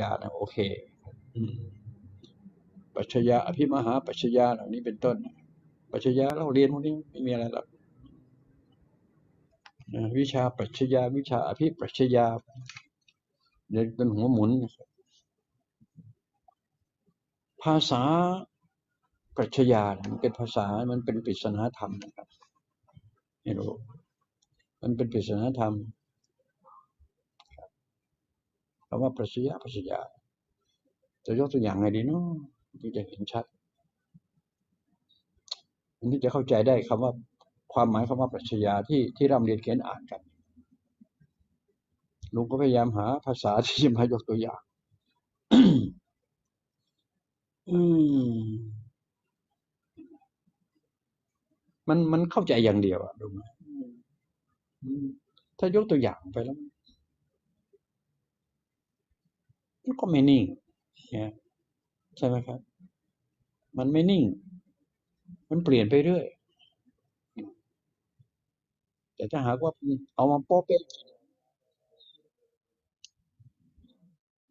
ญานะโอเคอืมปรัชญาอภิมหาปรัชญาเหล่านี้เป็นต้นปรัชญาเราเรียนพวกนี้ไม่มีอะไรหรอกนะวิชาปรัชญาวิชาอภิปรัชญาเรียนเป็นหัวหมุน ภาษาปรัชญามันเป็นภาษามันเป็นปริศนาธรรมนะครับไม่รู้มันเป็นปริศนาธรรม คำว่าปรัชญาปรัชญาจะยกตัวอย่างไงดีเนาะที่จะเห็นชัดอันที่จะเข้าใจได้คำว่าความหมายคำว่าปรัชญาที่ที่เราเรียนเขียนอ่านกันลุงก็พยายามหาภาษาที่จะมายกตัวอย่าง มันมันเข้าใจอย่างเดียวอะดูไหมถ้ายกตัวอย่างไปแล้ว มันก็ไม่นิ่งใช่ไหมครับ มันไม่นิ่ง มันเปลี่ยนไปเรื่อย แต่ถ้าหากว่าเอามาโป๊ะเป๊ะ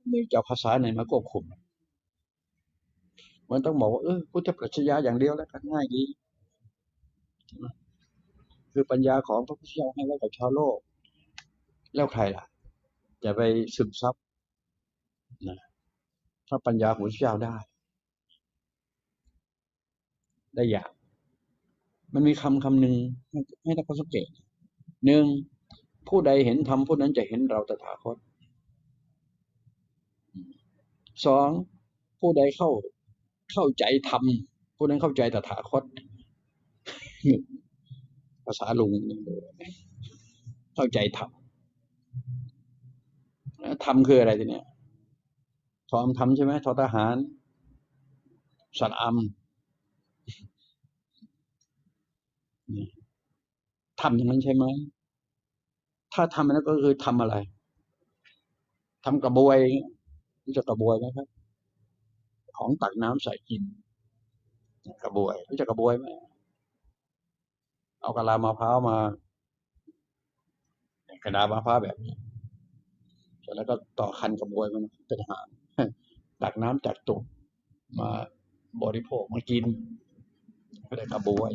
ไม่จะเอาภาษาไหนมาควบคุม มันต้องบอกว่าเออพุทธปรัชญาอย่างเดียวแล้วกันง่ายดีคือปัญญาของพระพุทธเจ้าให้ไว้กับชาวโลก แล้วใครล่ะ จะไปซึมซับ นะถ้าปัญญาของพระพุทธเจ้าได้ ได้อย่าง มันมีคำคำหนึ่งให้ให้ท่านสังเกตหนึ่งผู้ใดเห็นธรรมผู้นั้นจะเห็นเราตถาคตสองผู้ใดเข้าเข้าใจธรรมผู้นั้นเข้าใจตถาคตภาษาลุง เข้าใจธรรมธรรมคืออะไรทีเนี้ย ทอมธรรมใช่ไหมทอทหารสัตว์อัมทำอย่างนั้นใช่ไหม ถ้าทำนั้นก็คือทำอะไร ทำกระบวยรู้จักกระบวยไหมครับ ของตักน้ำใส่กิน กระบวยรู้จักกระบวยไหม เอากระลามะพร้าวมา กระดาษมะพร้าวแบบนี้ แล้วก็ต่อคันกระบวยมันเป็นอาหาร ตักน้ำจากตุกมาบริโภคมากินก็ได้กระบวย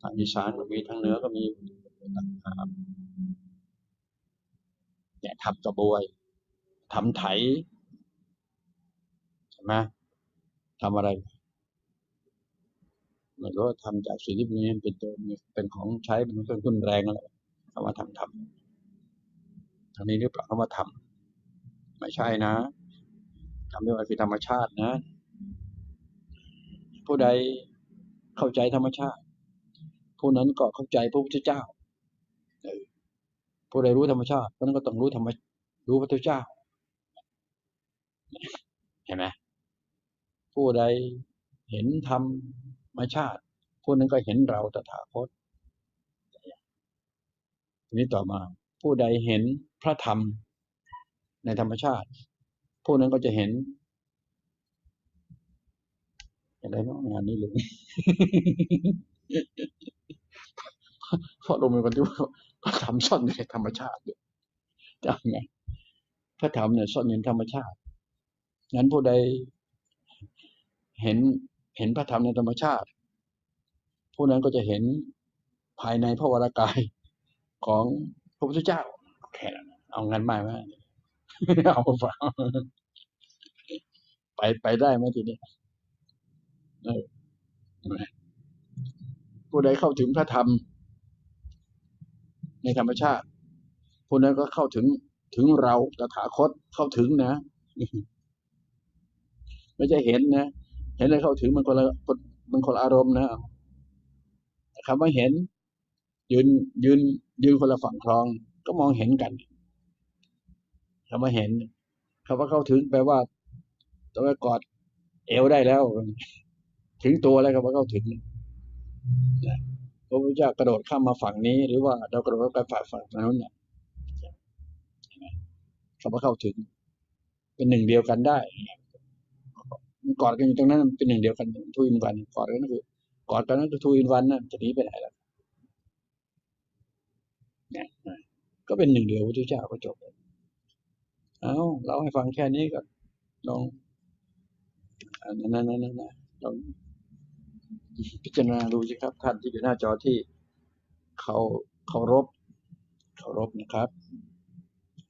ทางอีสานก็มีทางเหนือก็มีนะครับเนี่ยทำกระบวยทำไถใช่ไหมทำอะไรม่รู้ว่าทำจากสิ่งที่มีเป็นตัวเป็นของใช้เป็นเครื่องทุนแรงอะไรคำว่าทำทำทางนี้หรือเปล่าคำว่าทำไม่ใช่นะ ทำด้วยคือธรรมชาตินะ ผู้ใดเข้าใจธรรมชาติ ผู้นั้นก็เข้าใจพระพุทธเจ้าผู้ใดรู้ธรรมชาติผู้นั้นก็ต้องรู้ธรรมรู้พระพุทธเจ้าเห็นไหมผู้ใดเห็นธรรมชาติ ผู้นั้นก็เห็นเราตถาคตทีนี้ต่อมา ผู้ใดเห็นพระธรรมในธรรมชาติ ผู้นั้นก็จะเห็นอะไรเนาะงานนี้ลุงเพราะลงเป็นคนที่ว่าพระธรรมซ่อนอยู่ในธรรมชาติจะไงพระธรรมเนี่ยซ่อนอยู่ในธรรมชาติงั้นผู้ใดเห็นเห็นพระธรรมในธรรมชาติ ผู้นั้นก็จะเห็นภายในพระวรากายของพระพุทธเจ้าแค่นั้นเอางั้นไม่ไหม เอาฟังไปไปได้ไหมทีนี้ผู้ใดเข้าถึงพระธรรม ในธรรมชาติผู้นั้นก็เข้าถึงถึงเราตถาคตเข้าถึงนะไม่ใช่เห็นนะเห็นแล้วเข้าถึงมันคนละมันคนละอารมณ์นะคำว่าเห็น ยืนยืนยืนคนละฝั่งคลอง ก็มองเห็นกัน คำว่าเห็นคำว่าเข้าถึงแปลว่าตัวกอดเอวได้แล้ว ถึงตัวแล้วก็ว่าเข้าถึงพระพุทธเจ้ากระโดดข้ามมาฝั่งนี้ หรือว่าเรากระโดดไปฝั่งฝั่งนั้นเนี่ยคำว่าเข้าถึง เป็นหนึ่งเดียวกันได้กอดกันอยู่ตรงนั้นเป็นหนึ่งเดียวกันทูอินวันกอดกันก็คือกอดกันนั่นคือทูอินวันนั่นจะหนีไปไหนล่ะก็เป็นหนึ่งเดียวพระพุทธเจ้าก็จบ เอาเราให้ฟังแค่นี้ก็ลองอันนั้นนั่นนั่นลองพิจารณาดูสิครับท่านที่อยู่หน้าจอที่เขาเคารพเคารพนะครับ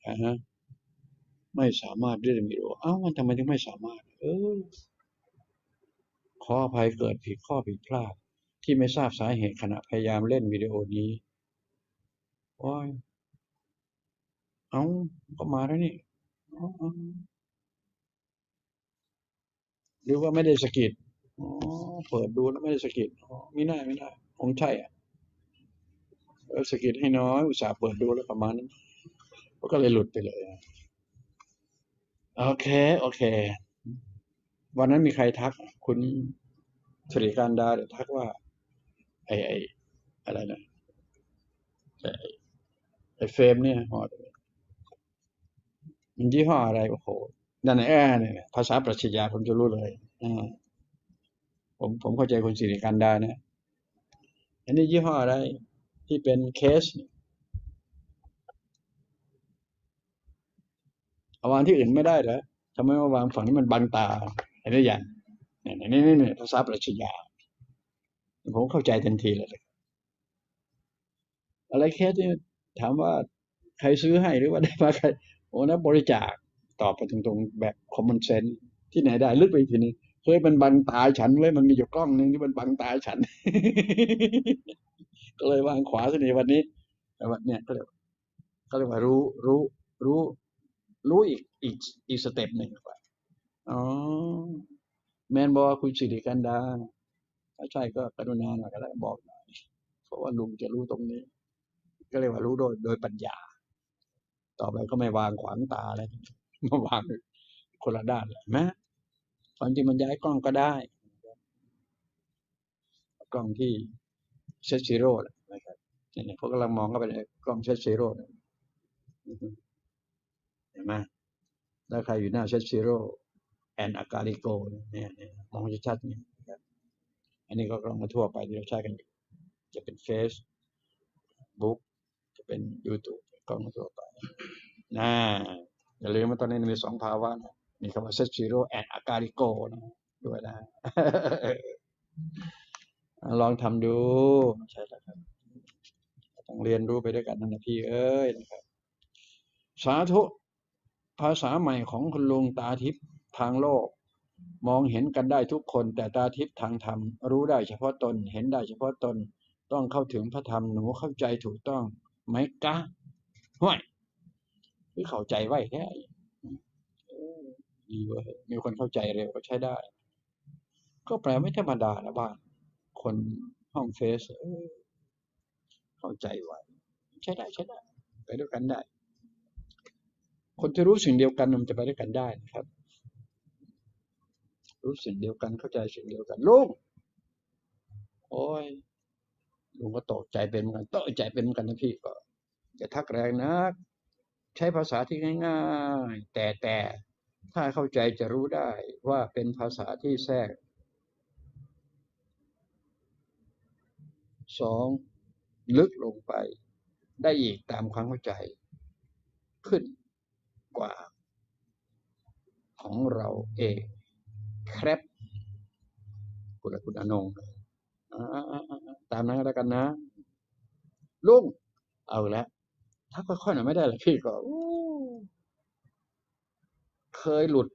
อ่าฮะไม่สามารถเรียนวิดีโอเอ้ามันทำไมถึงไม่สามารถ เออขออภัยเกิดผิดข้อผิดพลาด ที่ไม่ทราบสาเหตุขณะพยายามเล่นวิดีโอนี้โอ้ยเอาก็มาแล้วนี่ หรือว่าไม่ได้สกิดอ๋อเปิดดูแล้วไม่ได้สกิดอ๋อไม่ได้ไม่ได้คงใช่อะสกิดให้น้อยอุตส่าห์เปิดดูแล้วประมาณนั้นก็เลยหลุดไปเลยโอเค โอเค วันนั้นมีใครทัก คุณสริการดาเนี่ยทักว่า ไอไออะไรนะไอไอ้เฟรมเนี่ยหอ ยี่ห้ออะไร โอ้โหนั่นแหละเนี่ยภาษาปรัชญาผมจะรู้เลยอ่าผมผมเข้าใจคุณสิริการดาเนี่ยอันนี้ยี่ห้ออะไรที่เป็นเคสเอาวางที่อื่นไม่ได้เหรอทำไมมาวางฝั่งนี้มันบังตาเห็นหรือยังเนี่ยนี่นี่นี่ภาษาปรัชญาผมเข้าใจทันทีเลยอะไรเคสเนี่ยถามว่าใครซื้อให้หรือว่าได้มาใคร โอ้นะบริจาคตอบไปตรงๆแบบคอมมอนเซนที่ไหนได้ลึกไปอีกทีนึงเฮ้ยมันบังตาฉันเลยมันมีอยู่กล้องหนึ่งที่มันบังตาฉัน ก็เลยวางขวาสนิวันนี้แต่ว่าเนี่ยก็เรียกก็เรียกว่ารู้รู้ รู้ รู้อีกอีกอีกสเต็ปหนึ่งว่าอ๋อแมนบอกคุณสิริกันดาถ้าใช่ก็กรุณาหน่อยก็ได้บอกหน่อยเพราะว่าลุงจะรู้ตรงนี้ ก็เรียกว่ารู้โดยโดยปัญญา ต่อไปก็ไม่วางขวางตาแล้วมาวางคนละด้านเลยนะความจริงมันย้ายกล้องก็ได้ กล้องที่ Set Zero นะครับเนี่ยพวกกำลังมองเข้าไปในกล้อง Set Zero เห็นไหมถ้าใครอยู่หน้า Set Zero and Agaligo เนี่ยเนี่ยมองชัดๆเนี่ยอันนี้ก็กล้องมาทั่วไปที่เราใช้กันอยู่จะเป็นเฟซบุ๊กจะเป็น YouTube กล้องมาทั่วไป นะอย่าลืมว่าตอนนี้มีสองภาวะนะมีคำว่า Set Zero and Agaligoนะด้วยนะ ลองทำดูใช่แล้วครับต้องเรียนรู้ไปด้วยกันนะพี่เอ้ยนะครับ สาธุภาษาใหม่ของคุณลุงตาทิพย์ทางโลก มองเห็นกันได้ทุกคน แต่ตาทิพย์ทางธรรม รู้ได้เฉพาะตน เห็นได้เฉพาะตน ต้องเข้าถึงพระธรรมหนูเข้าใจถูกต้องไหมกะห่วย คือเข้าใจไว้แค่ดีเว้ยมีคนเข้าใจเร็วก็ใช้ได้ ก็แปลไม่ธรรมดานะบ้าน คนห้องเฟซเข้าใจไว้ใช้ได้ใช้ได้ ไปด้วยกันได้ คนที่รู้สิ่งเดียวกันมันจะไปด้วยกันได้นะครับ รู้สิ่งเดียวกันเข้าใจสิ่งเดียวกันลุงโอ้ยลุงก็ตกใจเป็นเหมือนกันตกใจเป็นเหมือนกันนะพี่ก็อย่าทักแรงนะ ใช้ภาษาที่ง่ายๆ แต่แต่ถ้าเข้าใจจะรู้ได้ว่าเป็นภาษาที่แทรกสองลึกลงไป ได้อีกตามความเข้าใจ ขึ้นกว่า ของเราเองครับคุณละคุณอนงอ่าๆๆตามนั้นแล้วกันนะ ลุงเอาละ ถ้าค่อยๆหน่อยไม่ได้หรอพี่ก็เคยหลุด